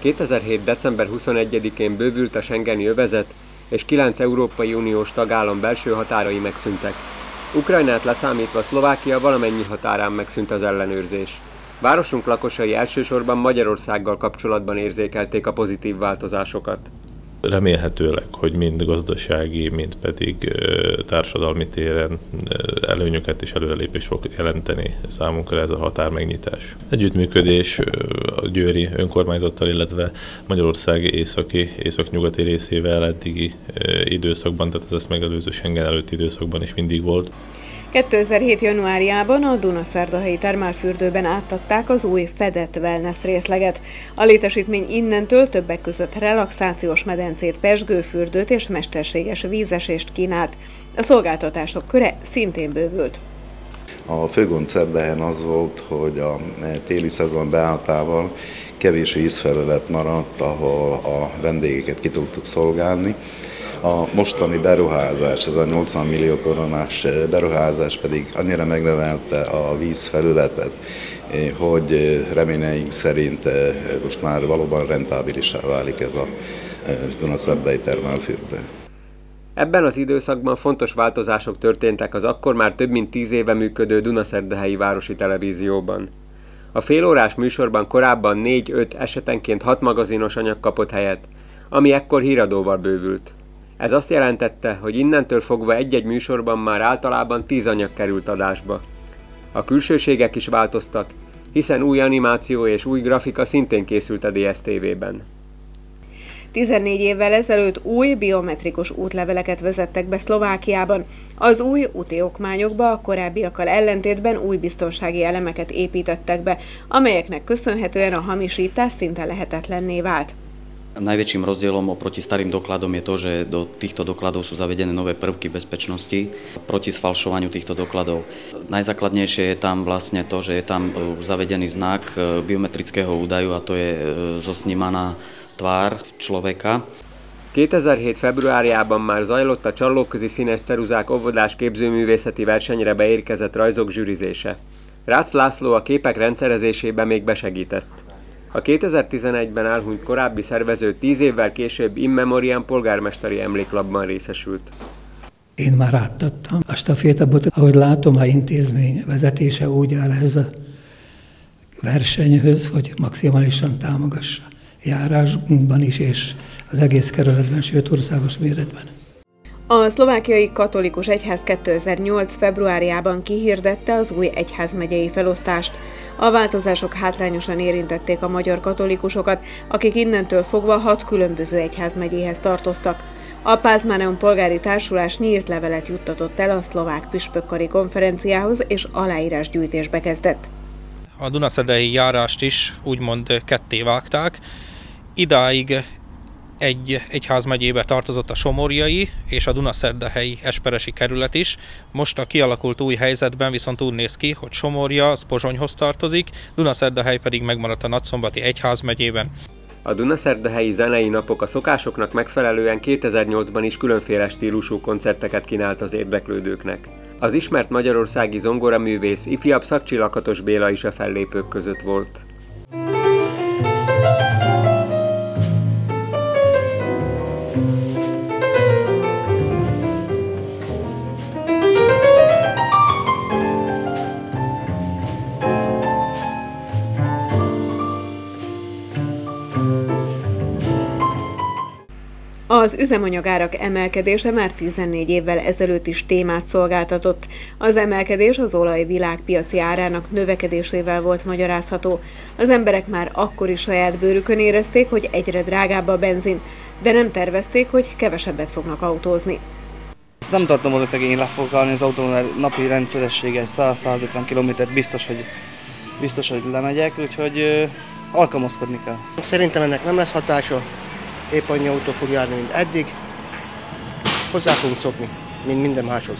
2007. december 21-én bővült a Schengeni övezet, és 9 Európai Uniós tagállam belső határai megszűntek. Ukrajnát leszámítva Szlovákia valamennyi határán megszűnt az ellenőrzés. Városunk lakosai elsősorban Magyarországgal kapcsolatban érzékelték a pozitív változásokat. Remélhetőleg, hogy mind gazdasági, mind pedig társadalmi téren előnyöket és előrelépés fog jelenteni számunkra ez a határ megnyitás. Együttműködés a Győri önkormányzattal, illetve Magyarország északi, északnyugati részével eddigi időszakban, tehát ez ezt megelőző Schengen előtti időszakban is mindig volt. 2007. januárjában a Dunaszerdahelyi termálfürdőben átadták az új fedett wellness részleget. A létesítmény innentől többek között relaxációs medencét, pesgőfürdőt és mesterséges vízesést kínált. A szolgáltatások köre szintén bővült. A főgond Szerdehen az volt, hogy a téli szezon beálltával kevés vízfelület maradt, ahol a vendégeket ki tudtuk szolgálni. A mostani beruházás, ez a 80 millió koronás beruházás pedig annyira megnövelte a víz felületet, hogy reményeink szerint most már valóban rentábilisá válik ez a Dunaszerdai termálfürdő. Ebben az időszakban fontos változások történtek az akkor már több mint tíz éve működő Dunaszerdahelyi Városi Televízióban. A félórás műsorban korábban 4-5 esetenként 6 magazinos anyag kapott helyet, ami ekkor híradóval bővült. Ez azt jelentette, hogy innentől fogva egy-egy műsorban már általában tíz anyag került adásba. A külsőségek is változtak, hiszen új animáció és új grafika szintén készült a DSTV-ben. 14 évvel ezelőtt új biometrikus útleveleket vezettek be Szlovákiában. Az új úti okmányokba a korábbiakkal ellentétben új biztonsági elemeket építettek be, amelyeknek köszönhetően a hamisítás szinte lehetetlenné vált. Najväčším rozdielom oproti starým dokladom je to, že do týchto dokladov sú zavedené nové prvky bezpečnosti proti sfalšovaniu týchto dokladov. Najzákladnejšie je tam vlastne to, že je tam už zavedený znak e, biometrického údaju a to je e, zosnímaná tvár človeka. 2007. februárjában már zajlott a Csallóközi Színes Ceruzák óvodás képzőművészeti versenyre beérkezett rajzok zsűrizése. Rácz László a képek rendszerezésében még besegített. A 2011-ben elhunyt korábbi szervező tíz évvel később Immemorian polgármesteri emléklapban részesült. Én már átadtam a stafétabot, ahogy látom, a intézmény vezetése úgy áll ez a versenyhöz, hogy maximálisan támogassa járásban is, és az egész kerületben, sőt országos méretben. A szlovákiai katolikus egyház 2008. februárjában kihirdette az új egyházmegyei felosztást. A változások hátrányosan érintették a magyar katolikusokat, akik innentől fogva hat különböző egyházmegyéhez tartoztak. A Pázmáneum polgári társulás nyílt levelet juttatott el a szlovák püspökkari konferenciához, és aláírásgyűjtésbe kezdett. A Dunaszedei járást is úgymond ketté vágták. Idáig egy egyházmegyébe tartozott a Somorjai és a Dunaszerdahelyi Esperesi kerület is. Most a kialakult új helyzetben viszont úgy néz ki, hogy Somorja az Pozsonyhoz tartozik, Dunaszerdahely pedig megmaradt a Nagyszombati Egyházmegyében. A Dunaszerdahelyi zenei napok a szokásoknak megfelelően 2008-ban is különféle stílusú koncerteket kínált az érdeklődőknek. Az ismert magyarországi zongoraművész ifjabb Szakcsillakatos Béla is a fellépők között volt. Az üzemanyagárak emelkedése már 14 évvel ezelőtt is témát szolgáltatott. Az emelkedés az olaj világpiaci árának növekedésével volt magyarázható. Az emberek már akkor is saját bőrükön érezték, hogy egyre drágább a benzin, de nem tervezték, hogy kevesebbet fognak autózni. Ezt nem tartom valószínűleg én le fogok állni az autón, mert napi rendszeressége egy 100-150 km biztos, hogy, biztos, hogy lemegyek, úgyhogy alkalmazkodni kell. Szerintem ennek nem lesz hatása, épp annyi autó fog járni, mint eddig. Hozzá fogunk szokni, mint minden máshoz.